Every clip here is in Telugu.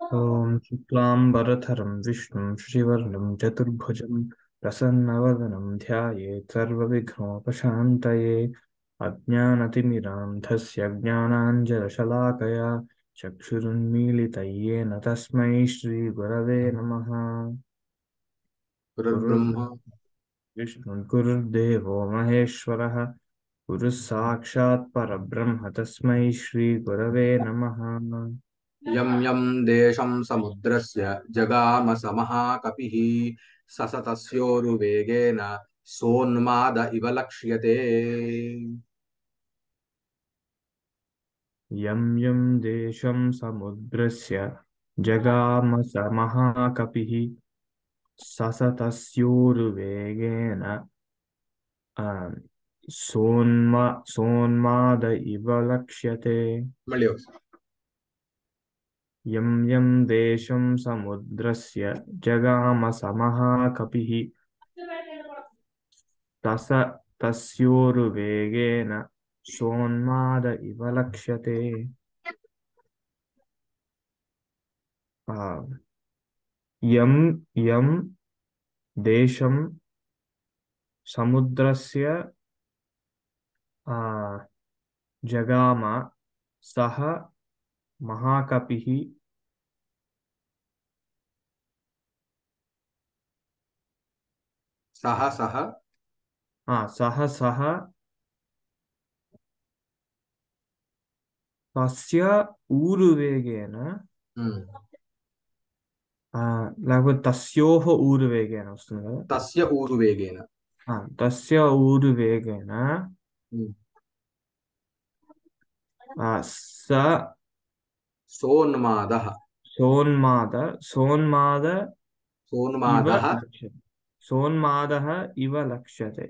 ॐ शुक्लाम्बरधरं विष्णुं शशिवर्णं चतुर्भुजं प्रसन्नवदनं ध्यायेत् सर्वविघ्नोपशान्तये अज्ञानतिमिरान्धस्य ज्ञानाञ्जनशलाकया चक्षुरुन्मीलितं येन तस्मै श्रीगुरवे नमः। गुरुर्ब्रह्मा। विष्णुः गुरुर्देवो महेश्वरः गुरुः साक्षात् परब्रह्म तस्मै श्रीगुरवे नमः। यम यम देशं समुद्रस्य जगामसमहाकपिः ससतस्योरुवेगेन सोन्माद इव लक्ष्यते। यं यं देशं समुद्रस्य जगामसमहाकपिः ससतस्योर्वेगेन सोन्मा सोन्माद इव लक्ष्यते। मळ्यो यं यं देशं समुद्रस्य जगाम महाकपिः तस तस्योर्वेगेन सोन्माद इव लक्ष्यते। यं यं देशं समुद्रस्य जगाम सः මහා කපිහි සහ සහ ආ සහ සහ පස්්‍ය ඌරු වේගයන ලැබ තස්යෝහ ඌරු වේගයන ස්න තස්ය ඌරු වේගයන තස්ය ඌරු වේගයන ස సోన్మాద సోన్మాద సోన్మాద సోన్మాద సోన్మాదः ఇవ లక్ష్యతే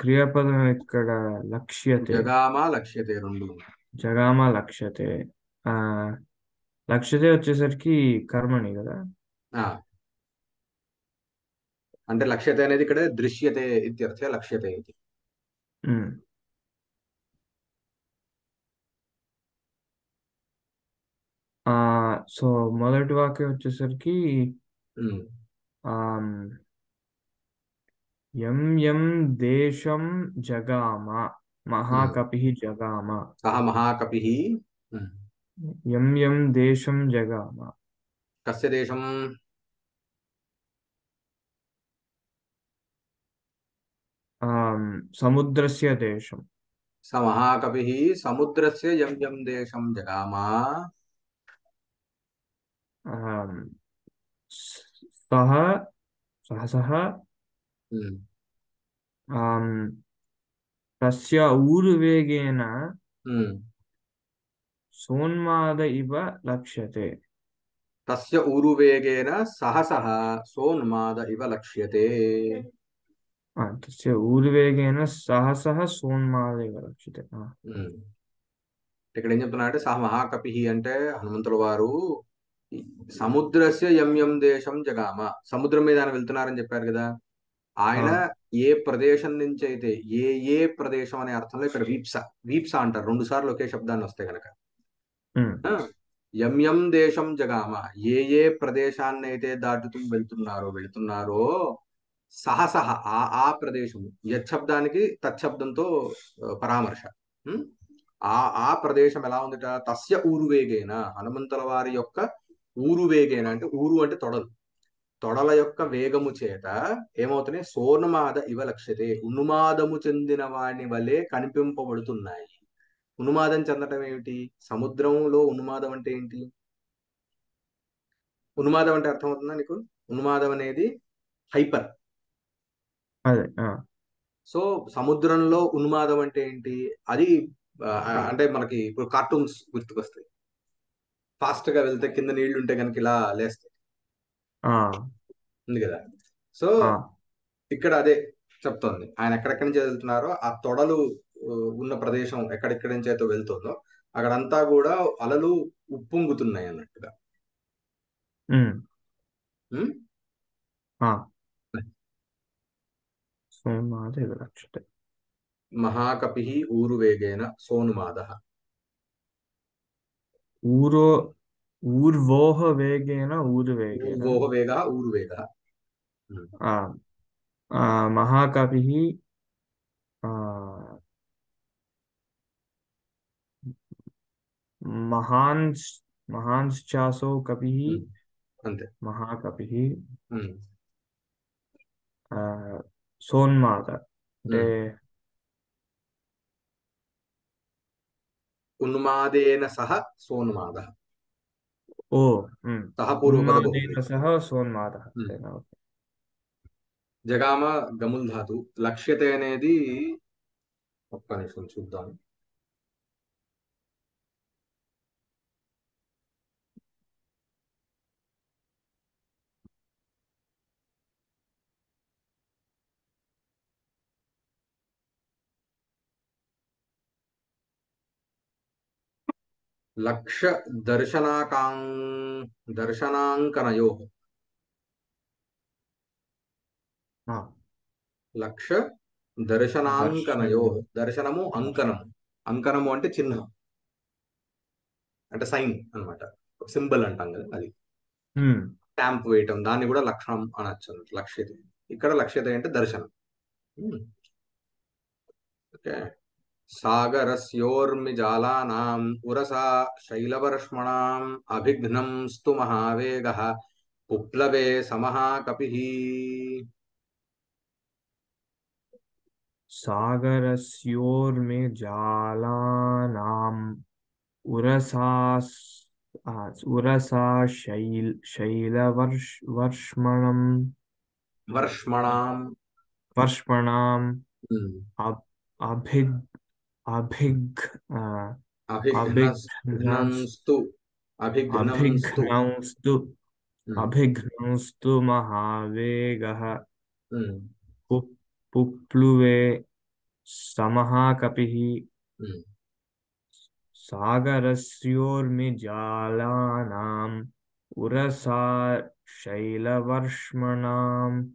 క్రియాపదం ఇక్కడ లక్ష్యతే జగామ లక్ష్యతే రెండు జగామ లక్ష్యతే ఆ లక్ష్యతే వచ్చేసరికి కర్మణి కదా. అంటే లక్ష్యతే అనేది ఇక్కడ దృశ్యతే ఇత్యర్థే లక్ష్యతే ఇది. సో మొదటి వాక్యం వచ్చేసరికి ఉమ్. ఆమ్, యం యం దేశం జగామ మహాకపి జగామ సహ మహాకపి యం యం దేశం జగామ కస్య దేశం ఆమ్, సముద్రస్య దేశం స మహాకవి సముద్రస్య యం యం దేశం జగామ ఆమ్, స- సహ సహ సహ ఉమ్. ఆమ్, తస్య ఊరువేగేన. సోన్మాద ఇవ లక్ష్యతే తస్య ఊరువేగేన సహ సహ సోన్మాద ఇవ లక్ష్యతే తస్య ఊరువేగేన సహ సహ సోన్మాద ఇవ లక్ష్యతే. ఇక్కడ ఏం చెప్తున్నా అంటే సహ మహాకపి అంటే హనుమంతుల వారు సముద్రస్య యం యం దేశం జగామ. సముద్రం మీద ఆయన వెళ్తున్నారని చెప్పారు కదా. ఆయన. ఏ ప్రదేశం నుంచి అయితే ఏ ఏ ప్రదేశం అనే అర్థంలో ఇక్కడ వీప్స వీప్స అంటారు. రెండు సార్లు ఒకే శబ్దాన్ని వస్తాయి కనుక ఉమ్, ఆ, యం యం దేశం జగామ. ఏ ఏ ప్రదేశాన్ని అయితే దాటుతూ వెళ్తున్నారో వెళ్తున్నారో సహసహ ఆ ఆ ప్రదేశము. యశబ్దానికి తచ్చబ్దంతో పరామర్శ? ఆ ఆ ప్రదేశం ఎలా ఉందిట? తస్య ఊరువేగేన. హనుమంతుల వారి యొక్క ఊరువేగేన అంటే ఊరు అంటే తొడలు. తొడల యొక్క వేగము చేత ఏమవుతున్నాయి? సోన్మాద ఇవ లక్ష్యతే ఉన్మాదము చెందిన వాని వలె కనిపింపబడుతున్నాయి. ఉన్మాదం చెందటం ఏమిటి? సముద్రంలో ఉన్మాదం అంటే ఏంటి? ఉన్మాదం అంటే అర్థమవుతుందా నీకు? ఉన్మాదం అనేది హైపర్. సో సముద్రంలో ఉన్మాదం అంటే ఏంటి? అది అంటే మనకి ఇప్పుడు కార్టూన్స్ గుర్తుకొస్తాయి. ఫాస్ట్గా వెళ్తే కింద నీళ్ళు ఉంటే కనుక ఇలా లేస్తాయి. ఉంది కదా. సో ఇక్కడ అదే చెప్తోంది. ఆయన ఎక్కడెక్కడి నుంచి వెళ్తున్నారో ఆ తొడలు ఉన్న ప్రదేశం ఎక్కడెక్కడి నుంచి అయితే వెళ్తుందో అక్కడంతా కూడా అలలు ఉప్పొంగుతున్నాయి అన్నట్టుగా. లక్ష్యతే మహాకపి ఊరువేగేన సోనుమాద. ऊरो ऊर्वोः वेगेन ऊर्वेगेन। ऊर्वोः वेगः ऊर्वेगः। हाँ। हम्म। आम् महाकविः महांश महांश्चासौ ఉన్మాదేన సహ సోన్మాదः ఓ. సహ పూర్వపద సహ సోన్మాద. జగామ గముల్ ధాతు లక్ష్యతే అనేది ఒక్క నిమిషం చూద్దాం లక్ష్య దర్శనాకాం దర్శనాంకనయో. ఆ, లక్ష్య దర్శనాంకనయో. దర్శనము అంకనము. అంకనము అంటే చిహ్నం. అంటే సైన్ అన్నమాట. సింబల్ అంటాం కదా అది. స్టాంప్ వేయటం. దాన్ని కూడా లక్షణం అనొచ్చు లక్ష్యత ఇక్కడ లక్ష్యత అంటే దర్శనం. ఓకే. सागरस्योर्मिजालानाम् उरसा शैलवर्ष्मणाम् अभिघ्नं स्तु महावेगः सागरस्योर्मिजालानाम् उरसा उरसा शैल शैलवर्ष वर्ष्मणम्। वर्ष्मणाम्। वर्ष्मणाम्। हम्म। अभिघ हम्म। अभिघ्नस्तु महावेगः। हम्म। पुप्लुवे हम्म। सागरस्योर्मिजालानाम् उरसा शैलवर्ष्मणाम्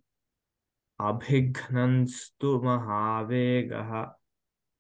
अभिघ्नंस्तु महावेगः।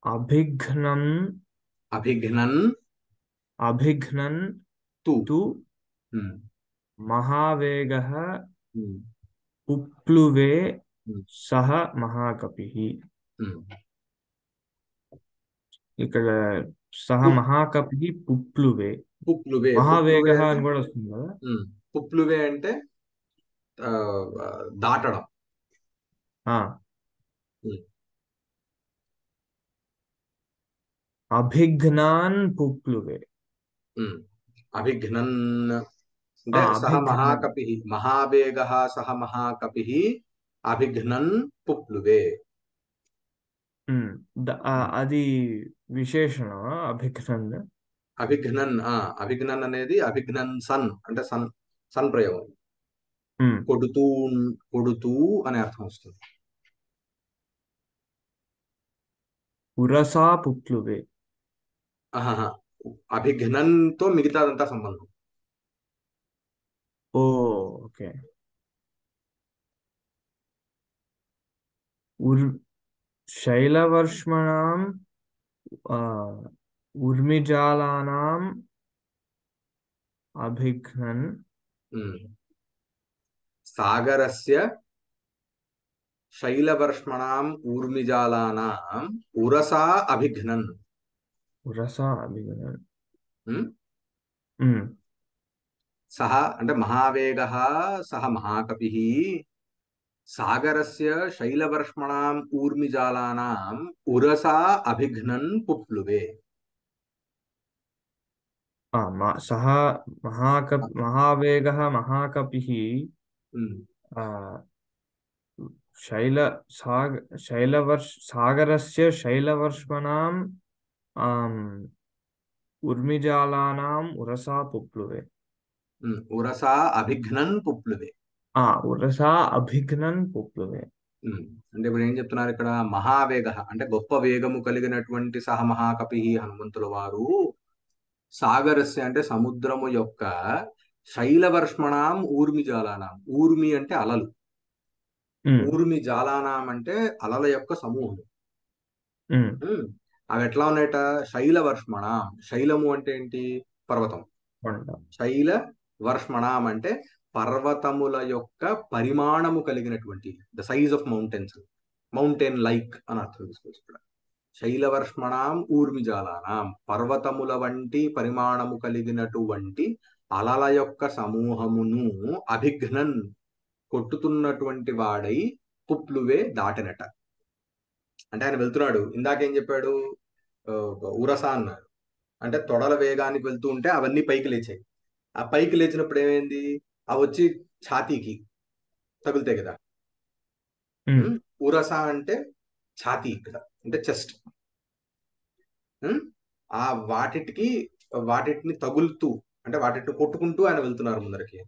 ఉమ్. ఆ, అబ్- అభిఘ్నం అభిఘ్నన్ అభిఘ్నన్ తు తు ఉమ్. మహావేగः ఉమ్. పుప్లువే ఉమ్. సహ మహాకపిः ఉమ్. ఇక్కడ సహ పు- మహాకపిः పుప్లువే పుప్లువే మహావేగ పుప్లువే అని కూడా వస్తుంది కదా ఉమ్. పుప్లువే అంటే ఆ, దాటడం అభిఘ్నాన్ పుప్లువే ఉమ్. అభిఘ్నన్ అంటే సహ. మహాకపి మహావేగ సహ మహాకపి అభిఘ్నన్ పుప్లువే అది విశేషణమా అభిఘ్నన్ అభిఘ్నన్ అభిఘ్నన్ అనేది అభిఘ్నన్ సన్ అంటే సన్ సన్ ప్రయోగం కొడుతూ కొడుతూ అనే అర్థం వస్తుంది ఉరసా పుప్లువే ఆహాహా. అభిఘ్నన్ తో మిగతాదంతా సంబంధం ఓ ఓకే ఉర్ శైలవర్ష్మణాం ఆ, ఉర్మిజాలానాం అభిఘ్నన్ ఉమ్. సాగరస్య శైలవర్ష్మణాం ఊర్మిజాలానాం ఉరసా అభిఘ్నన్ ఉరసా అభిఘ్నన్ ఉమ్. ఉమ్, సహ అంటే మహావేగ సహ మహాకపి సాగరస్య శైలవర్ష్మణాం ఊర్మిజాలానాం ఉరసా అభిఘ్నన్ పుప్లువే ఆ, మ- సహ మహాకప్ మహావేగः మహాకపిः ఉమ్. ఆ, శైల సాగ శైలవర్ష సాగరస్య శైలవర్ష్మణాం ఆమ్, ఉర్మిజాలానాం ఉరసా పుప్లువే. ఉరసా అభిఘ్నన్ పుప్లువే. ఆ ఉరసా అభిఘ్నన్ పుప్లువే. అంటే ఇప్పుడు ఏం చెప్తున్నారు ఇక్కడ? మహావేగ అంటే గొప్ప వేగము కలిగినటువంటి సహ మహాకపి హనుమంతుల వారు సాగరస్య అంటే సముద్రము యొక్క శైలవర్ష్మణాం ఊర్మి జాలానాం ఊర్మి అంటే అలలు. ఊర్మి జాలానాం అంటే అలల యొక్క సమూహం అవి ఎట్లా ఉన్నాయట? శైలవర్ష్మణాం శైలము అంటే ఏంటి? పర్వతం. శైల వర్ష్మణాం అంటే పర్వతముల యొక్క పరిమాణము కలిగినటువంటి the size of mountains mountain like అని అర్థం తీసుకోవచ్చు ఇక్కడ. శైలవర్ష్మణాం ఊర్మిజాలానాం. పర్వతముల వంటి పరిమాణము కలిగినటువంటి అలల యొక్క సమూహమును అభిఘ్నన్ కొట్టుతున్నటువంటి వాడై పుప్లువే దాటినట. అంటే ఆయన వెళ్తున్నాడు. ఇందాకేం చెప్పాడు? ఉరస అన్నాడు అంటే తొడల వేగానికి వెళ్తూ ఉంటే అవన్నీ పైకి లేచాయి. ఆ పైకి లేచినప్పుడు ఏమైంది? అవి వచ్చి ఛాతీకి తగులుతాయి కదా. ఉరస అంటే ఛాతీ ఇక్కడ అంటే చెస్ట్. ఆ వాటికి వాటిని తగులుతూ అంటే వాటిని కొట్టుకుంటూ ఆయన వెళ్తున్నారు ముందరికి.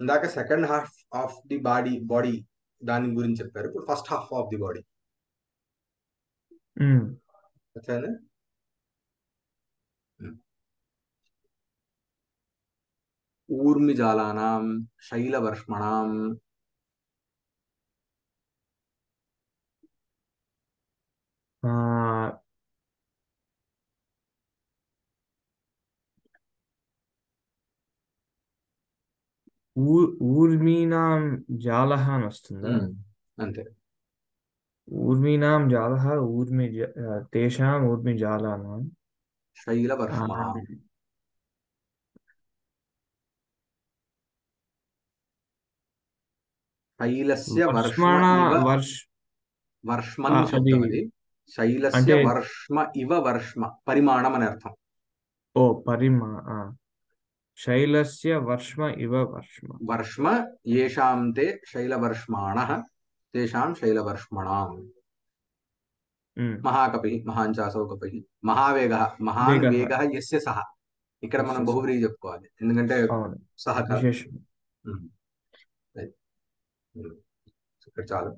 ఇందాక second half of the body body దాని గురించి చెప్పారు. ఇప్పుడు first half of the body. వచ్చాను ఊర్మిజాలానాం శైలవర్ష్మణాం ఊర్మీనాం జాలహ అని వస్తుందా అంతే ఊర్మీనాం జాలహ ఊర్మి జ- ఆ, తేషాం ఊర్మి జాలానాం ఆ, శైలవర్ష్మణాం శైలస్య వర్ష్మ వర్ష్మణ ఇవ వర్ష్ వర్ష్మన్ ఆ, అది శబ్దం అది శైలస్య అంటే వర్ష్మ ఇవ వర్ష్మ పరిమాణం అని అర్థం ఓ పరిమా ఆ. శైలస్య వర్ష్మ ఇవ వర్ష్మ వర్ష్మ ఏషాం తే శైలవర్ష్మాణ తేషాం శైలవర్ష్మణాం మహాకపి మహాన్ చాసౌ కపి మహావేగ మహాన్ వేగః వేగ యస్య సహ ఇక్కడ మనం బహువ్రీహి చెప్పుకోవాలి। ఎందుకంటే అవును। సహ కాదు విశేషం ఉమ్. ఉమ్. ఇక్కడ చాలు.